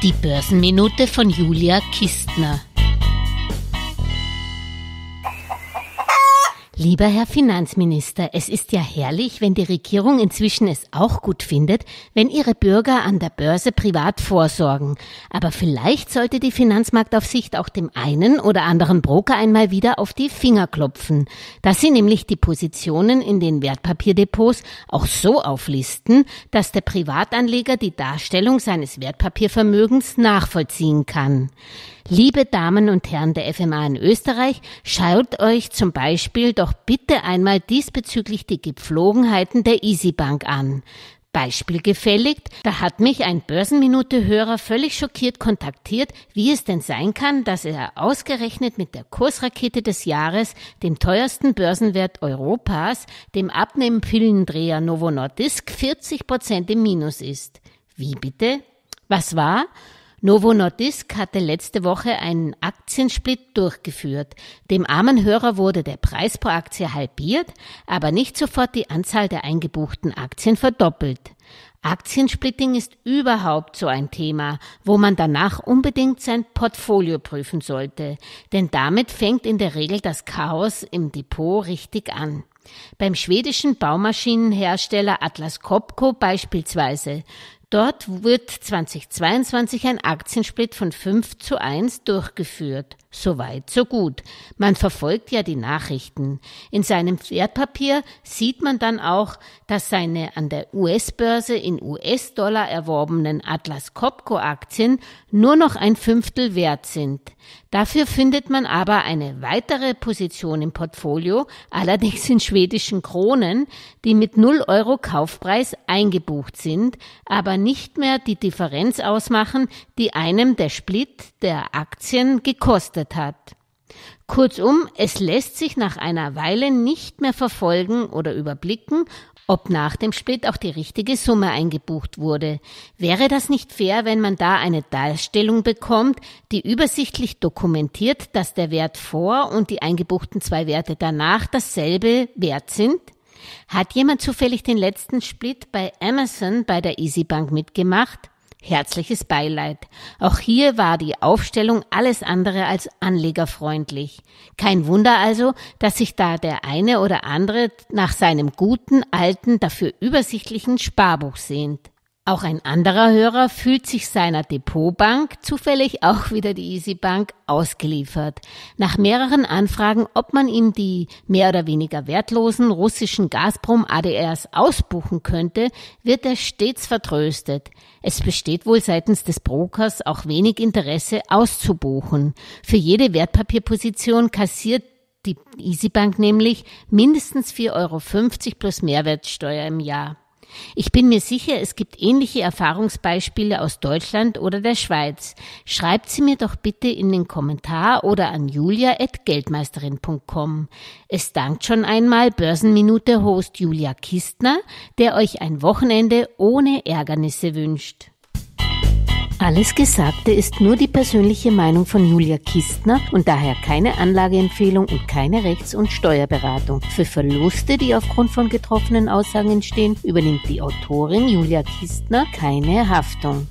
Die Börsenminute von Julia Kistner. Lieber Herr Finanzminister, es ist ja herrlich, wenn die Regierung inzwischen es auch gut findet, wenn ihre Bürger an der Börse privat vorsorgen. Aber vielleicht sollte die Finanzmarktaufsicht auch dem einen oder anderen Broker einmal wieder auf die Finger klopfen, dass sie nämlich die Positionen in den Wertpapierdepots auch so auflisten, dass der Privatanleger die Darstellung seines Wertpapiervermögens nachvollziehen kann. Liebe Damen und Herren der FMA in Österreich, schaut euch zum Beispiel doch bitte einmal diesbezüglich die Gepflogenheiten der EasyBank an. Beispiel gefälligt, da hat mich ein Börsenminute-Hörer völlig schockiert kontaktiert, wie es denn sein kann, dass er ausgerechnet mit der Kursrakete des Jahres, dem teuersten Börsenwert Europas, dem Abnehmpillendreher Novo Nordisk 40 Prozent im Minus ist. Wie bitte? Was war? Novo Nordisk hatte letzte Woche einen Aktiensplit durchgeführt. Dem armen Hörer wurde der Preis pro Aktie halbiert, aber nicht sofort die Anzahl der eingebuchten Aktien verdoppelt. Aktiensplitting ist überhaupt so ein Thema, wo man danach unbedingt sein Portfolio prüfen sollte, denn damit fängt in der Regel das Chaos im Depot richtig an. Beim schwedischen Baumaschinenhersteller Atlas Copco beispielsweise Dort wird 2022 ein Aktiensplit von 5 zu 1 durchgeführt. So weit, so gut. Man verfolgt ja die Nachrichten. In seinem Wertpapier sieht man dann auch, dass seine an der US-Börse in US-Dollar erworbenen Atlas Copco Aktien nur noch ein Fünftel wert sind. Dafür findet man aber eine weitere Position im Portfolio, allerdings in schwedischen Kronen, die mit 0 Euro Kaufpreis eingebucht sind, aber nicht mehr die Differenz ausmachen, die einem der Split der Aktien gekostet hat. Kurzum, es lässt sich nach einer Weile nicht mehr verfolgen oder überblicken, ob nach dem Split auch die richtige Summe eingebucht wurde. Wäre das nicht fair, wenn man da eine Darstellung bekommt, die übersichtlich dokumentiert, dass der Wert vor und die eingebuchten zwei Werte danach dasselbe Wert sind? Hat jemand zufällig den letzten Split bei Amazon bei der EasyBank mitgemacht? Herzliches Beileid. Auch hier war die Aufstellung alles andere als anlegerfreundlich. Kein Wunder also, dass sich da der eine oder andere nach seinem guten, alten, dafür übersichtlichen Sparbuch sehnt. Auch ein anderer Hörer fühlt sich seiner Depotbank, zufällig auch wieder die EasyBank, ausgeliefert. Nach mehreren Anfragen, ob man ihm die mehr oder weniger wertlosen russischen Gazprom ADRs ausbuchen könnte, wird er stets vertröstet. Es besteht wohl seitens des Brokers auch wenig Interesse auszubuchen. Für jede Wertpapierposition kassiert die EasyBank nämlich mindestens 4,50 Euro plus Mehrwertsteuer im Jahr. Ich bin mir sicher, es gibt ähnliche Erfahrungsbeispiele aus Deutschland oder der Schweiz. Schreibt sie mir doch bitte in den Kommentar oder an julia.geldmeisterin.com. Es dankt schon einmal Börsenminute-Host Julia Kistner, der euch ein Wochenende ohne Ärgernisse wünscht. Alles Gesagte ist nur die persönliche Meinung von Julia Kistner und daher keine Anlageempfehlung und keine Rechts- und Steuerberatung. Für Verluste, die aufgrund von getroffenen Aussagen entstehen, übernimmt die Autorin Julia Kistner keine Haftung.